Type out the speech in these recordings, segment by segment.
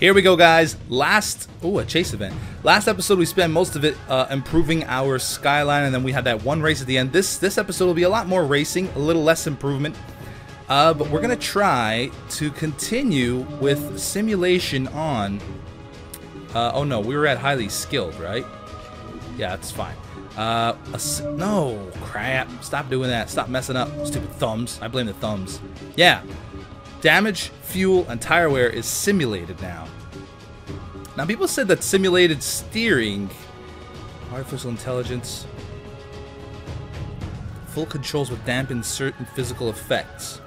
Here we go, guys. Last, oh, a chase event. Last episode, we spent most of it uh, improving our skyline, and then we had that one race at the end. This this episode will be a lot more racing, a little less improvement. Uh, but we're gonna try to continue with simulation on. Uh, oh no, we were at highly skilled, right? Yeah, that's fine. Uh, no, crap. Stop doing that. Stop messing up. Stupid thumbs. I blame the thumbs. Yeah. Damage, fuel, and tire wear is simulated now. Now, people said that simulated steering, artificial intelligence, full controls would dampen certain physical effects.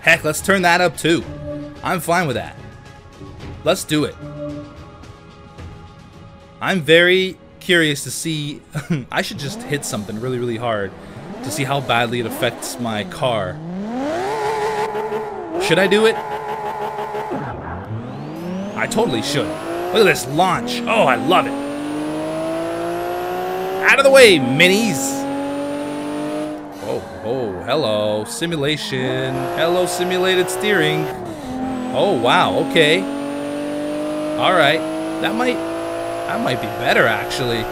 Heck, let's turn that up too. I'm fine with that. Let's do it. I'm very curious to see. I should just hit something really, really hard to see how badly it affects my car. Should I do it? I totally should. Look at this launch. Oh, I love it. Out of the way, minis. Oh, oh, hello. Simulation. Hello, simulated steering. Oh, wow, okay. Alright. That might... That might be better, actually.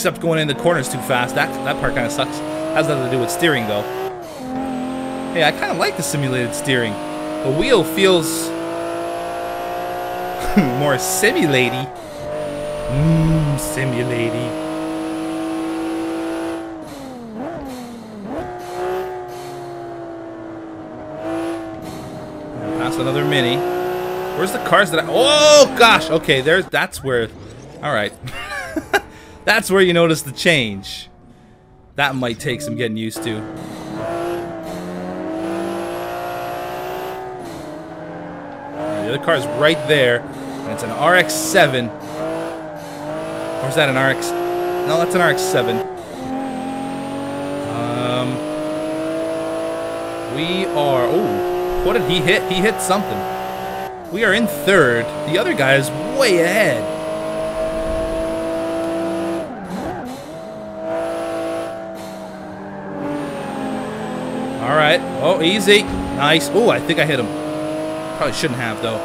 Except going in the corners too fast. That, that part kind of sucks. Has nothing to do with steering, though. Hey, I kind of like the simulated steering. The wheel feels more simulaty. Mmm, simulaty. Pass another mini. Where's the cars that I... Oh, gosh. Okay, there's... That's where... All right. that's where you notice the change. That might take some getting used to. The other car is right there, and it's an RX-7. Or is that an RX? No, that's an RX-7. Um, we are. Oh, what did he hit? He hit something. We are in third. The other guy is way ahead. Right. Oh, easy. Nice. Oh, I think I hit him. Probably shouldn't have, though.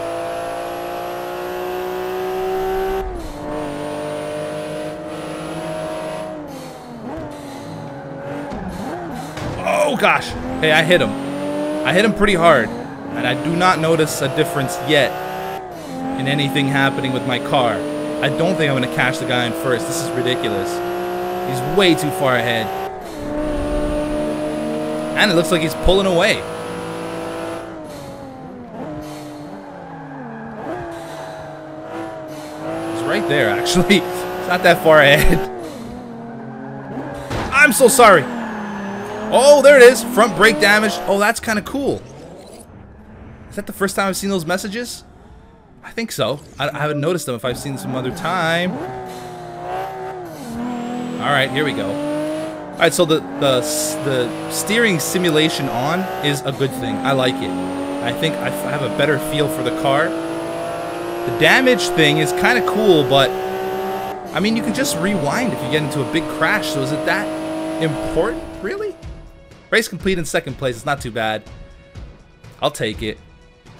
Oh, gosh. Hey, I hit him. I hit him pretty hard. And I do not notice a difference yet in anything happening with my car. I don't think I'm going to catch the guy in first. This is ridiculous. He's way too far ahead. And it looks like he's pulling away. He's right there, actually. It's not that far ahead. I'm so sorry. Oh, there it is. Front brake damage. Oh, that's kind of cool. Is that the first time I've seen those messages? I think so. I, I haven't noticed them if I've seen them some other time. All right, here we go. All right, so the, the, the steering simulation on is a good thing. I like it. I think I have a better feel for the car. The damage thing is kind of cool, but I mean, you can just rewind if you get into a big crash. So is it that important, really? Race complete in second place. It's not too bad. I'll take it.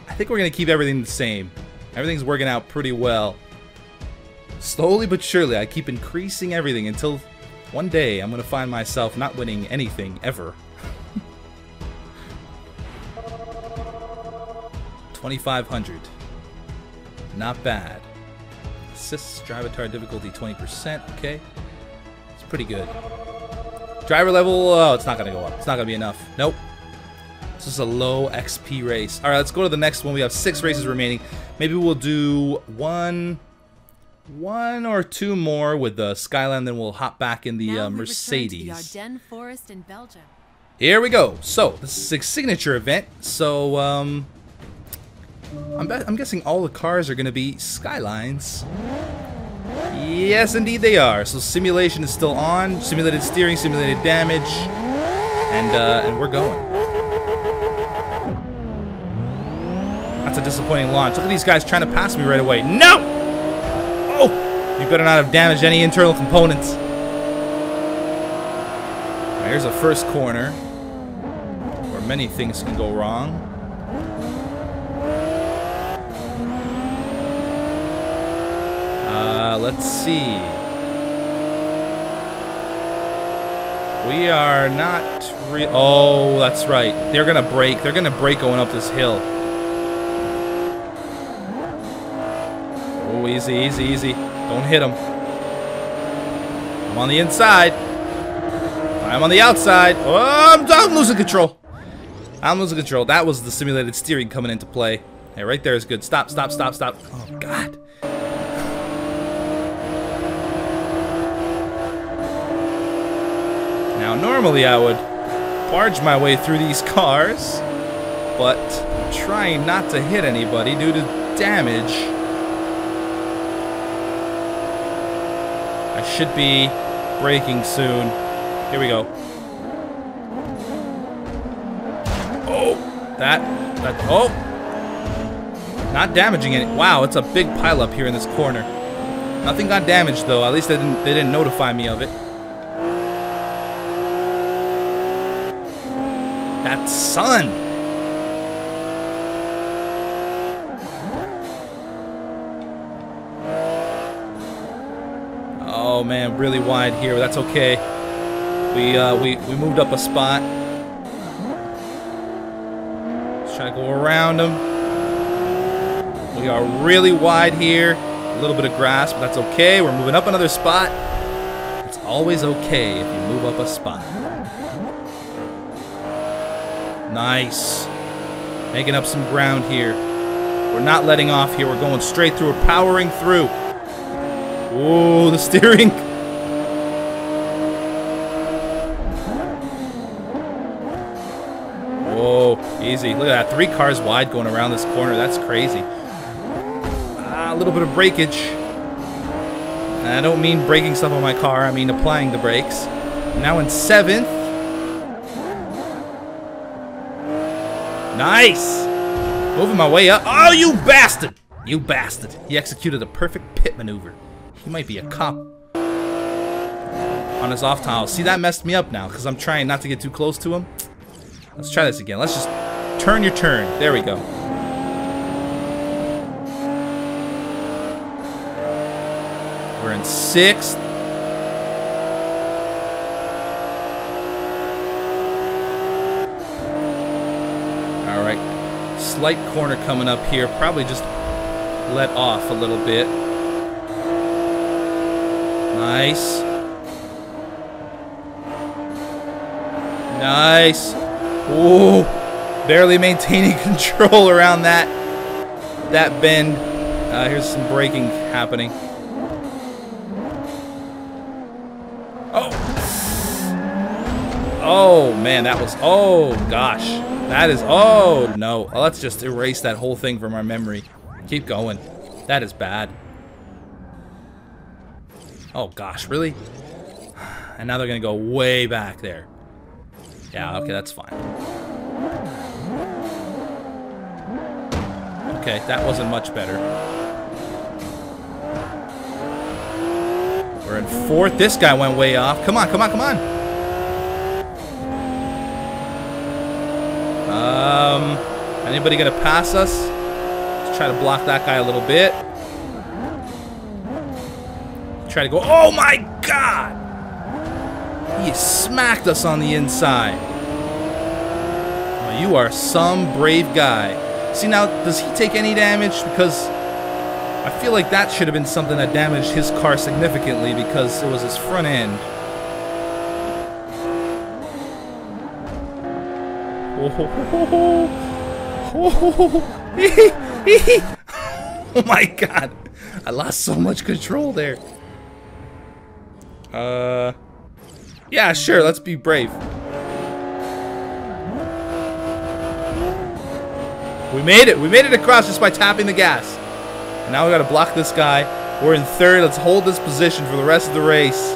I think we're going to keep everything the same. Everything's working out pretty well. Slowly but surely, I keep increasing everything until one day I'm to find myself not winning anything ever. 2500 Not bad. Assist driver tire difficulty 20%. Okay. It's pretty good. Driver level, oh, it's not to go up. It's not to be enough. Nope. This is a low XP race. All right, let's go to the next one. We have six races remaining. Maybe we'll do one, one or two more with the Skyline, then we'll hop back in the uh, Mercedes. The Forest in Belgium. Here we go. So this is a signature event. So um, I'm, I'm guessing all the cars are going to be Skylines. Yes, indeed they are. So simulation is still on. Simulated steering, simulated damage, and uh, and we're going. That's a disappointing launch. Look at these guys trying to pass me right away. No! You better not have damaged any internal components. Here's a first corner where many things can go wrong. Uh, let's see. We are not re- Oh, that's right. They're gonna brake. They're gonna brake going up this hill. Oh, easy, easy, easy. Don't hit him. I'm on the inside. I'm on the outside. Oh, I'm, I'm losing control. I'm losing control. That was the simulated steering coming into play. Hey, right there is good. Stop, stop, stop, stop. Oh, God. Now, normally I would barge my way through these cars, but I'm trying not to hit anybody due to damage. Should be braking soon. Here we go. Oh, that, that, oh. Not damaging it. Wow, it's a big pileup here in this corner. Nothing got damaged though. At least they didn't, they didn't notify me of it. That sun. Oh man, really wide here. That's okay. We uh, we we moved up a spot. Let's try to go around them. We are really wide here. A little bit of grass, but that's okay. We're moving up another spot. It's always okay if you move up a spot. Nice. Making up some ground here. We're not letting off here. We're going straight through. We're powering through. Whoa, the steering. Whoa, easy. Look at that. Three cars wide going around this corner. That's crazy. Ah, a little bit of breakage. And I don't mean breaking stuff on my car. I mean applying the brakes. Now in seventh. Nice! Moving my way up. Oh, you bastard! You bastard. He executed a perfect pit maneuver. He might be a cop. On his off time. See, that messed me up now because I'm trying not to get too close to him. Let's try this again. Let's just turn your turn. There we go. We're in sixth. All right. Slight corner coming up here. Probably just let off a little bit. Nice. Nice. Ooh. Barely maintaining control around that that bend. Uh, here's some braking happening. Oh. Oh, man, that was... Oh, gosh. That is... Oh, no. Let's just erase that whole thing from our memory. Keep going. That is bad. Oh, gosh, really? And now they're to go way back there. Yeah, okay, that's fine. Okay, that wasn't much better. We're in fourth. This guy went way off. Come on, come on, come on. Um, anybody gonna pass us? Let's try to block that guy a little bit. Try to go. Oh my God! He smacked us on the inside. Oh, you are some brave guy. See now, does he take any damage? Because I feel like that should have been something that damaged his car significantly because it was his front end. oh my god. I lost so much control there. Uh, yeah, sure, let's be brave. We made it. We made it across just by tapping the gas. And now we got to block this guy. We're in third. Let's hold this position for the rest of the race.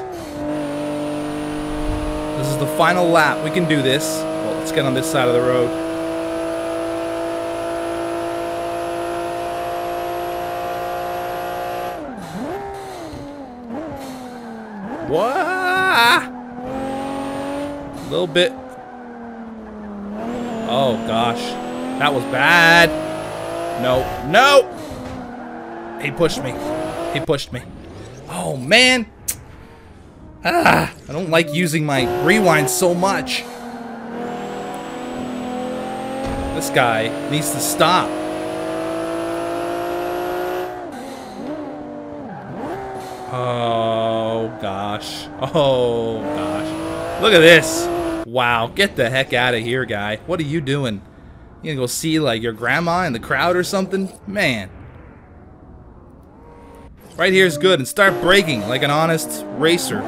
This is the final lap. We can do this. Well, let's get on this side of the road. What? A little bit. Oh, gosh. That was bad. No. No! He pushed me. He pushed me. Oh, man. Ah, I don't like using my rewind so much. This guy needs to stop. Oh, gosh. Oh, gosh. Look at this. Wow, get the heck out of here, guy. What are you doing? You gonna go see, like, your grandma in the crowd or something? Man. Right here is good, and start braking like an honest racer.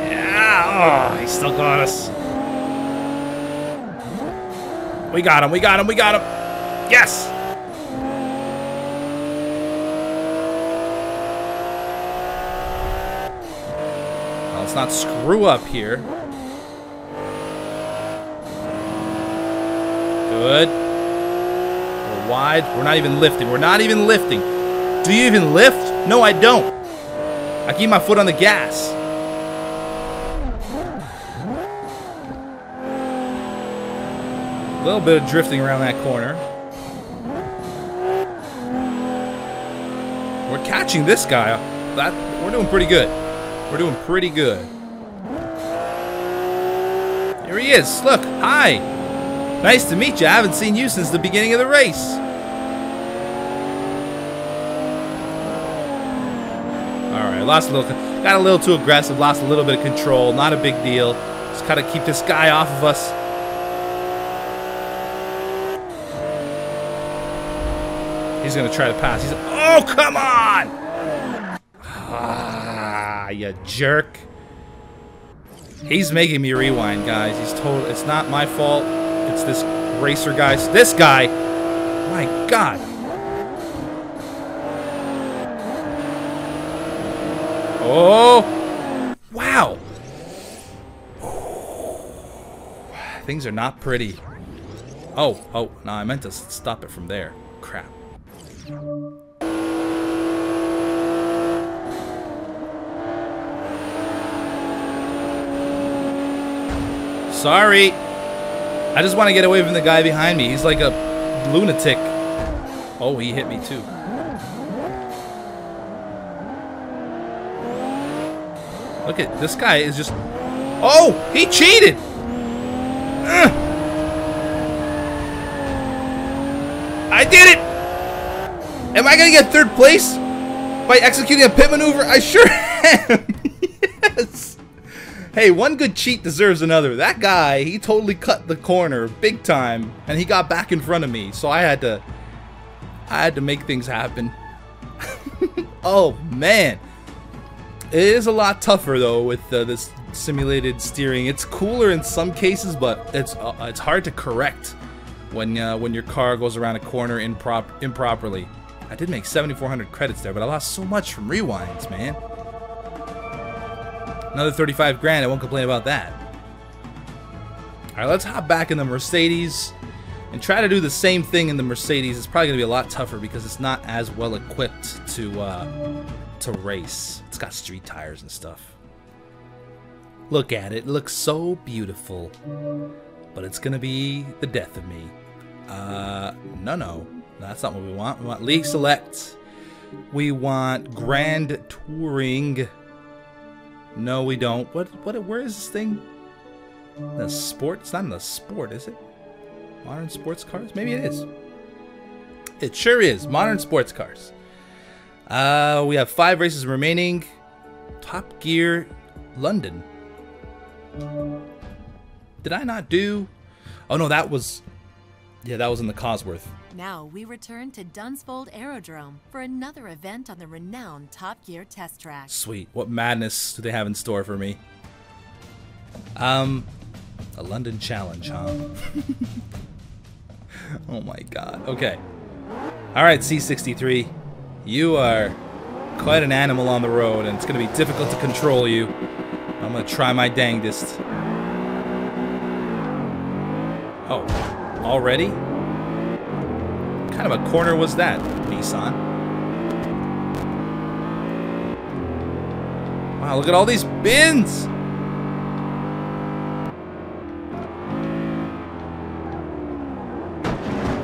Yeah, oh, he still got us. We got him, we got him, we got him. Yes! Not screw up here. Good. We're wide. We're not even lifting. We're not even lifting. Do you even lift? No, I don't. I keep my foot on the gas. A little bit of drifting around that corner. We're catching this guy. That we're doing pretty good. We're doing pretty good. Here he is. Look, hi. Nice to meet you. I haven't seen you since the beginning of the race. All right, lost a little, got a little too aggressive, lost a little bit of control. Not a big deal. Just gotta keep this guy off of us. He's gonna try to pass. He's oh come on! You jerk. He's making me rewind, guys. He's told it's not my fault. It's this racer guys. This guy. My God. Oh! Wow! Things are not pretty. Oh, oh, no, I meant to stop it from there. Crap. Sorry. I just want to get away from the guy behind me. He's like a lunatic. Oh, he hit me too. Look at this guy is just. Oh, he cheated. Ugh. I did it. Am I gonna get third place by executing a pit maneuver? I sure am. Hey, one good cheat deserves another. That guy, he totally cut the corner big time, and he got back in front of me. So I had to, I had to make things happen. oh man, it is a lot tougher though with uh, this simulated steering. It's cooler in some cases, but it's uh, it's hard to correct when uh, when your car goes around a corner improp improperly. I did make 7,400 credits there, but I lost so much from rewinds, man. Another 35 grand, I won't complain about that. Alright, let's hop back in the Mercedes and try to do the same thing in the Mercedes. It's probably going to be a lot tougher because it's not as well equipped to, uh, to race. It's got street tires and stuff. Look at it. it looks so beautiful. But it's going to be the death of me. Uh, no, no. That's not what we want. We want League Select. We want Grand Touring. No, we don't. What? What? Where is this thing? The sport? It's not in the sport, is it? Modern sports cars? Maybe it is. It sure is. Modern sports cars. Uh, we have five races remaining. Top Gear London. Did I not do? Oh no, that was. Yeah, that was in the Cosworth. Now we return to Dunsfold Aerodrome for another event on the renowned Top Gear test track. Sweet. What madness do they have in store for me? Um, a London challenge, huh? oh my god. Okay. Alright, C63. You are quite an animal on the road, and it's going to be difficult to control you. I'm going to try my dangest. Oh, already? Kind of a corner was that, Nissan? Wow, look at all these bins!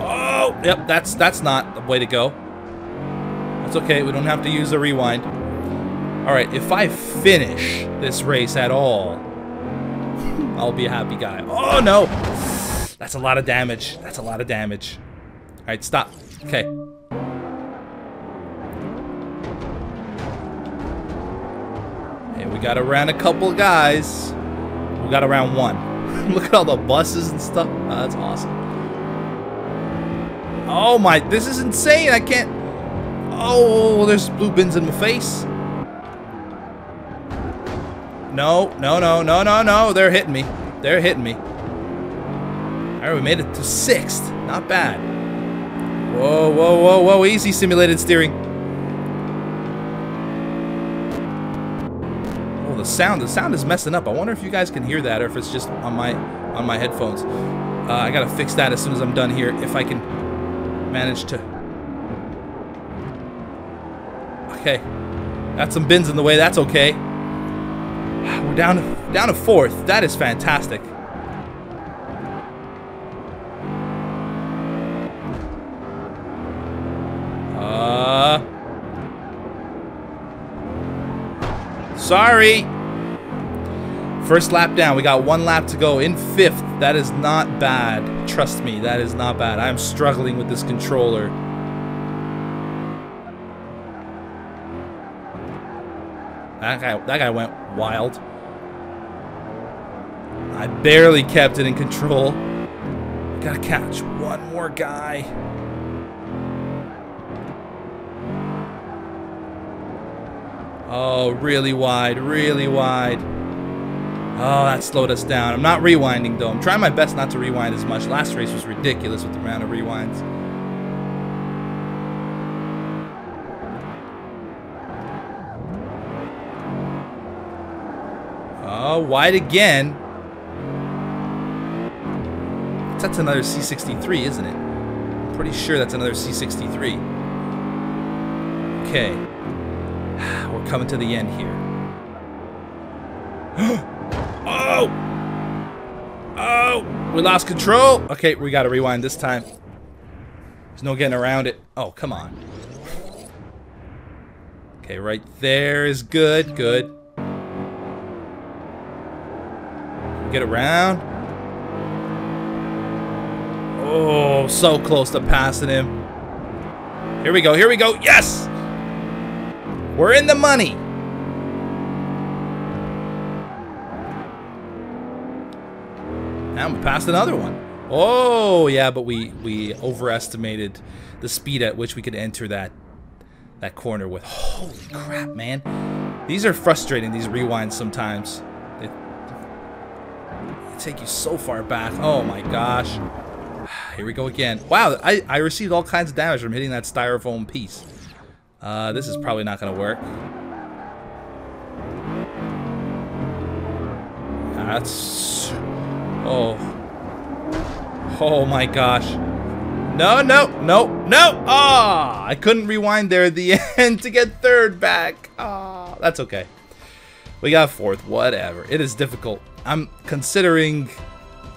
Oh, yep, that's that's not the way to go. That's okay, we don't have to use the rewind. Alright, if I finish this race at all, I'll be a happy guy. Oh, no! That's a lot of damage. That's a lot of damage. Alright, stop. Okay. Hey, we got around a couple guys. We got around one. Look at all the buses and stuff. Oh, that's awesome. Oh my, this is insane. I can't. Oh, there's blue bins in my face. No, no, no, no, no, no. They're hitting me. They're hitting me. Alright, we made it to sixth. Not bad. Whoa, whoa, whoa, whoa. Easy simulated steering. Oh, the sound. The sound is messing up. I wonder if you guys can hear that or if it's just on my on my headphones. Uh, I gotta fix that as soon as I'm done here. If I can manage to... Okay. Got some bins in the way. That's okay. We're down, down to fourth. That is fantastic. Sorry. First lap down. We got one lap to go in fifth. That is not bad. Trust me, that is not bad. I'm struggling with this controller. That guy, that guy went wild. I barely kept it in control. Gotta catch one more guy. Oh, really wide, really wide. Oh, that slowed us down. I'm not rewinding, though. I'm trying my best not to rewind as much. Last race was ridiculous with the amount of rewinds. Oh, wide again. That's another C63, isn't it? I'm pretty sure that's another C63. Okay. We're coming to the end here. oh! Oh! We lost control! Okay, we gotta rewind this time. There's no getting around it. Oh, come on. Okay, right there is good, good. Get around. Oh, so close to passing him. Here we go, here we go. Yes! We're in the money. Now we passed another one. Oh, yeah, but we, we overestimated the speed at which we could enter that that corner with. Holy crap, man. These are frustrating, these rewinds sometimes. They, they take you so far back. Oh my gosh. Here we go again. Wow, I, I received all kinds of damage from hitting that styrofoam piece. Uh, this is probably not going to work. That's... Oh. Oh my gosh. No, no, no, no! Ah, oh, I couldn't rewind there at the end to get third back. Ah, oh, that's okay. We got fourth, whatever. It is difficult. I'm considering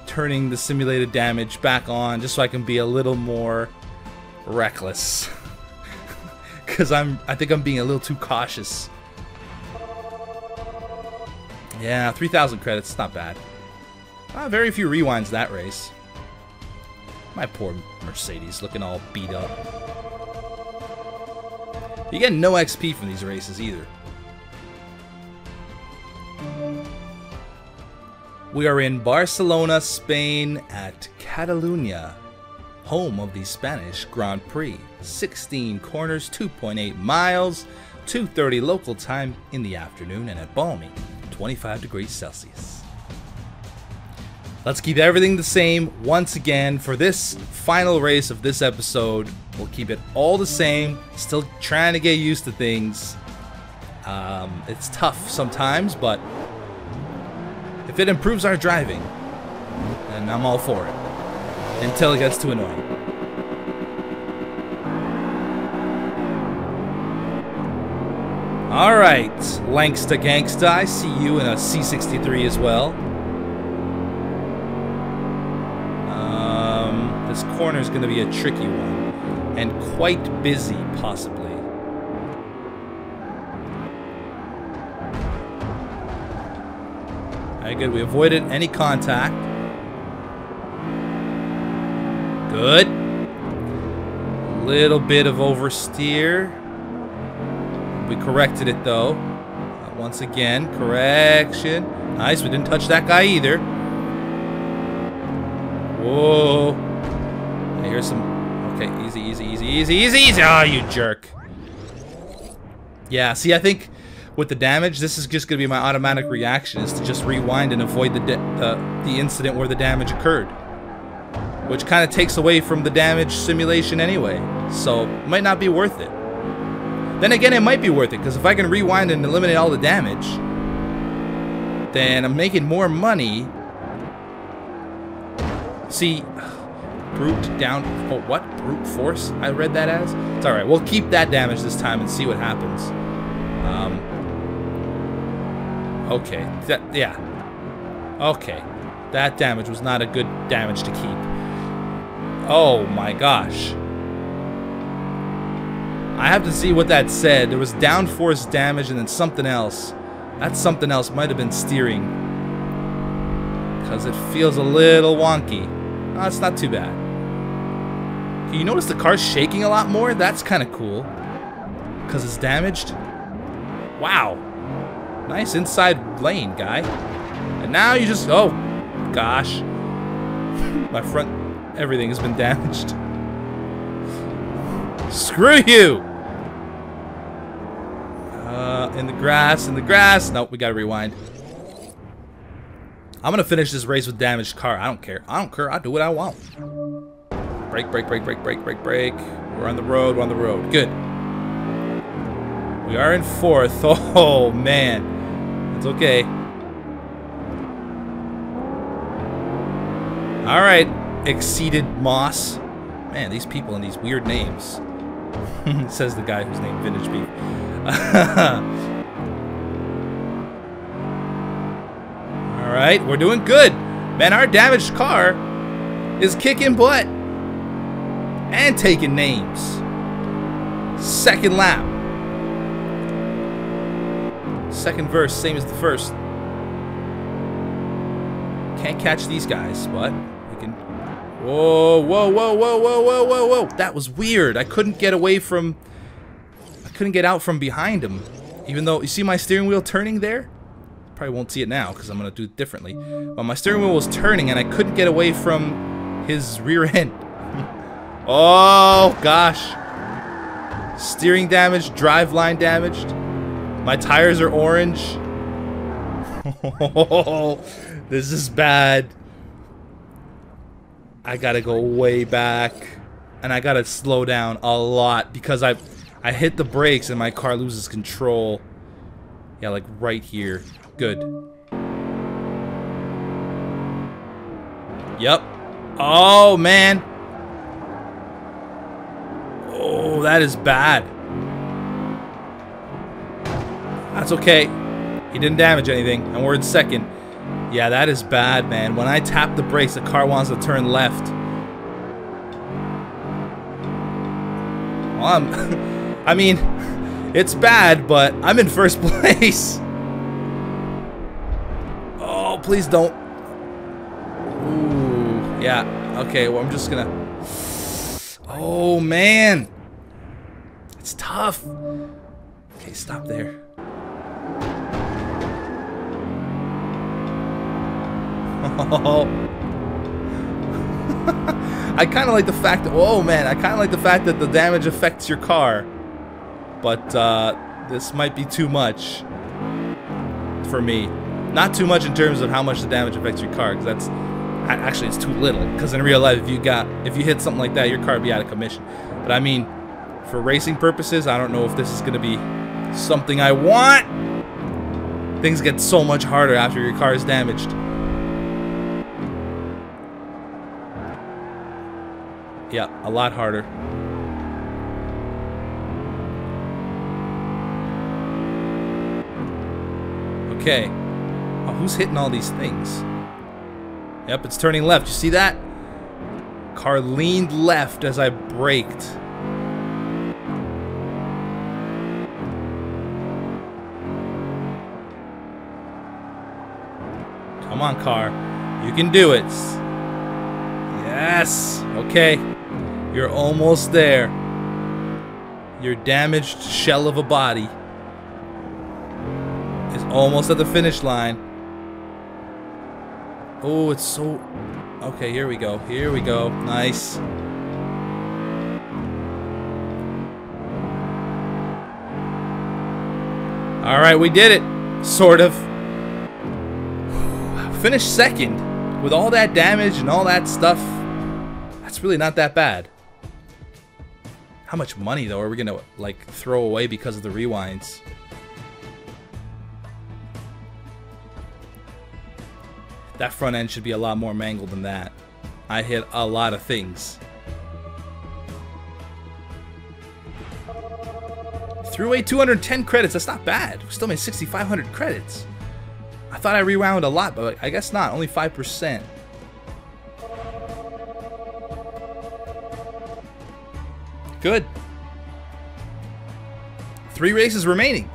turning the simulated damage back on just so I can be a little more reckless. Cause I'm I think I'm being a little too cautious. Yeah, 3,000 credits, not bad. Uh, very few rewinds that race. My poor Mercedes, looking all beat up. You get no XP from these races either. We are in Barcelona, Spain at Catalunya, home of the Spanish Grand Prix. 16 corners, 2.8 miles, 2.30 local time in the afternoon, and at balmy 25 degrees Celsius. Let's keep everything the same once again for this final race of this episode. We'll keep it all the same, still trying to get used to things. Um, it's tough sometimes, but if it improves our driving, then I'm all for it. Until it gets too annoying. Alright, Langsta Gangsta, I see you in a C63 as well. Um, this corner is going to be a tricky one. And quite busy, possibly. Alright, good. We avoided any contact. Good. Little bit of oversteer. We corrected it though. Uh, once again, correction. Nice, we didn't touch that guy either. Whoa. here's some. Okay, easy, easy, easy, easy, easy, easy. Ah, oh, you jerk. Yeah, see, I think with the damage, this is just going to be my automatic reaction is to just rewind and avoid the, uh, the incident where the damage occurred. Which kind of takes away from the damage simulation anyway. So, might not be worth it. Then again, it might be worth it, because if I can rewind and eliminate all the damage, then I'm making more money. See, brute down, oh, what? Brute force? I read that as? It's alright, we'll keep that damage this time and see what happens. Um, okay, that, yeah. Okay, that damage was not a good damage to keep. Oh my gosh. I have to see what that said. There was downforce damage and then something else. That something else might have been steering. Because it feels a little wonky. Oh, it's not too bad. You notice the car's shaking a lot more? That's kind of cool. Because it's damaged. Wow. Nice inside lane, guy. And now you just... Oh, gosh. My front... Everything has been damaged. Screw you! In the grass, in the grass. Nope, we gotta rewind. I'm gonna finish this race with damaged car. I don't care. I don't care. I'll do what I want. Brake, brake, brake, brake, brake, brake, brake. We're on the road. We're on the road. Good. We are in fourth. Oh, man. It's okay. Alright. Exceeded Moss. Man, these people and these weird names. Says the guy who's named Vintage Beef. Alright, we're doing good. Man, our damaged car is kicking butt. And taking names. Second lap. Second verse, same as the first. Can't catch these guys, but we can... Whoa, whoa, whoa, whoa, whoa, whoa, whoa, whoa. That was weird. I couldn't get away from... Couldn't get out from behind him. Even though, you see my steering wheel turning there? Probably won't see it now because I'm going to do it differently. But my steering wheel was turning and I couldn't get away from his rear end. oh, gosh. Steering damaged, drive line damaged. My tires are orange. this is bad. I gotta go way back. And I gotta slow down a lot because I I hit the brakes and my car loses control. Yeah, like right here. Good. Yep. Oh, man. Oh, that is bad. That's okay. He didn't damage anything, and we're in second. Yeah, that is bad, man. When I tap the brakes, the car wants to turn left. Well, I'm, I mean, it's bad, but I'm in first place. Oh, please don't. Ooh, yeah. Okay, well, I'm just gonna... Oh, man. It's tough. Okay, stop there. Oh. I kind of like the fact that, oh man, I kind of like the fact that the damage affects your car. But uh, this might be too much for me. Not too much in terms of how much the damage affects your car, because that's actually it's too little. Because in real life, if you got if you hit something like that, your car would be out of commission. But I mean, for racing purposes, I don't know if this is gonna be something I want. Things get so much harder after your car is damaged. Yeah, a lot harder. Okay. Oh, who's hitting all these things? Yep, it's turning left. You see that? Car leaned left as I braked. Come on, car. You can do it. Yes. Okay. You're almost there. Your damaged shell of a body almost at the finish line. Oh, it's so... Okay, here we go. Here we go. Nice. All right, we did it. Sort of. Finished second. With all that damage and all that stuff, that's really not that bad. How much money, though, are we going to, like, throw away because of the rewinds? That front end should be a lot more mangled than that. I hit a lot of things. Threw away 210 credits. That's not bad. We still made 6,500 credits. I thought I rewound a lot, but I guess not. Only 5%. Good. Three races remaining.